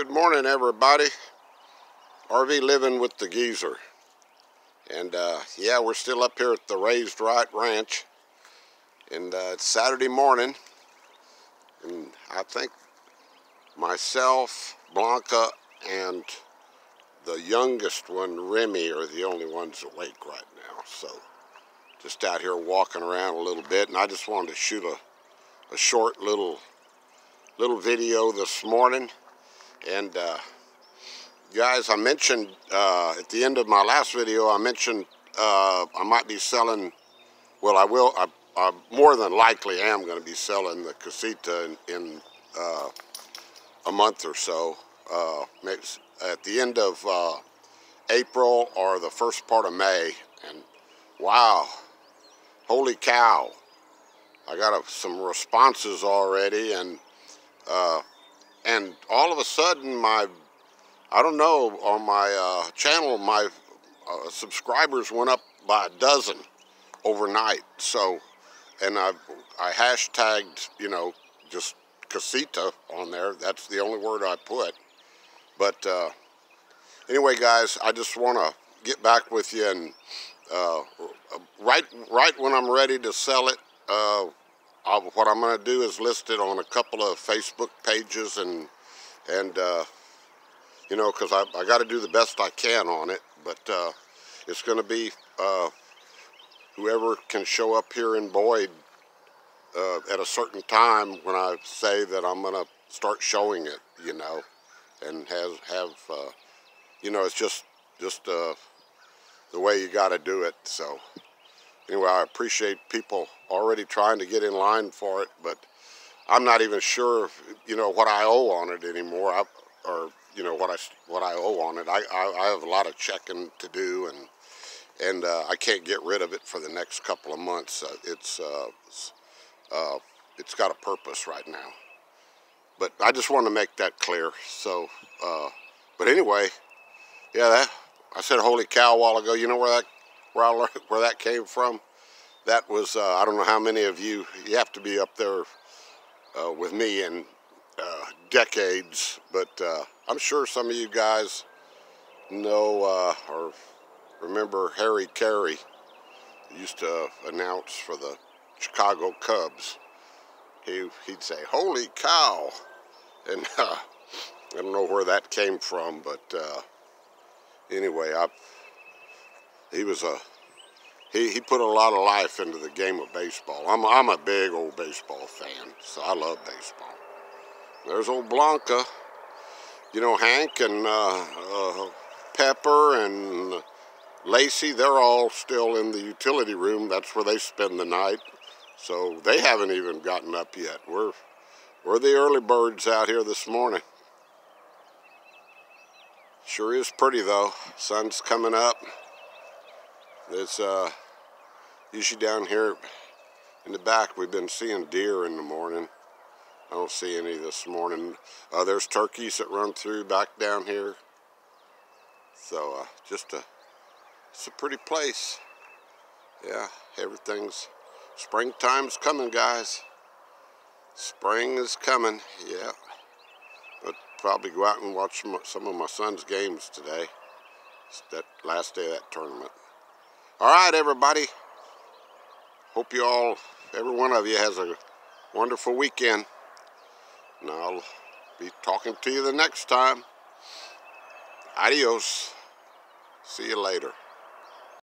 Good morning, everybody. RV living with the geezer. And uh, yeah, we're still up here at the Raised Right Ranch. And uh, it's Saturday morning. And I think myself, Blanca, and the youngest one, Remy, are the only ones awake right now. So just out here walking around a little bit. And I just wanted to shoot a, a short little little video this morning and uh, guys, I mentioned uh, at the end of my last video, I mentioned uh, I might be selling, well, I will, I, I more than likely am going to be selling the casita in, in uh, a month or so. Uh, at the end of uh, April or the first part of May. And wow, holy cow. I got some responses already and and all of a sudden my I don't know on my uh, channel my uh, subscribers went up by a dozen overnight. So and I I hashtagged you know just casita on there. That's the only word I put. But uh, anyway guys I just want to get back with you and uh, right right when I'm ready to sell it uh, I'll, what I'm going to do is list it on a couple of Facebook pages and, and uh, you know, because I, I got to do the best I can on it. But uh, it's going to be uh, whoever can show up here in Boyd uh, at a certain time when I say that I'm going to start showing it, you know, and has have, uh, you know, it's just just the way you got to do it. So anyway, I appreciate people already trying to get in line for it, but I'm not even sure, you know, what I owe on it anymore, I, or you know what I what I owe on it. I, I, I have a lot of checking to do, and and uh, I can't get rid of it for the next couple of months. Uh, it's uh, it's, uh, it's got a purpose right now, but I just want to make that clear. So, uh, but anyway, yeah, that, I said holy cow a while ago. You know where that where I learned where that came from. That was uh, I don't know how many of you you have to be up there uh, with me in uh, decades, but uh, I'm sure some of you guys know uh, or remember Harry Caray used to announce for the Chicago Cubs. He he'd say "Holy cow," and uh, I don't know where that came from, but anyway, I he was a he, he put a lot of life into the game of baseball. I'm, I'm a big old baseball fan, so I love baseball. There's old Blanca, you know, Hank and uh, uh, Pepper and Lacey, they're all still in the utility room. That's where they spend the night. So they haven't even gotten up yet. We're, we're the early birds out here this morning. Sure is pretty though. Sun's coming up. It's uh, usually down here in the back we've been seeing deer in the morning. I don't see any this morning. Uh, there's turkeys that run through back down here. So uh, just a, it's a pretty place. Yeah, everything's, springtime's coming guys. Spring is coming, yeah. But probably go out and watch some of my son's games today. It's that last day of that tournament. All right, everybody. Hope you all, every one of you has a wonderful weekend. And I'll be talking to you the next time. Adios. See you later.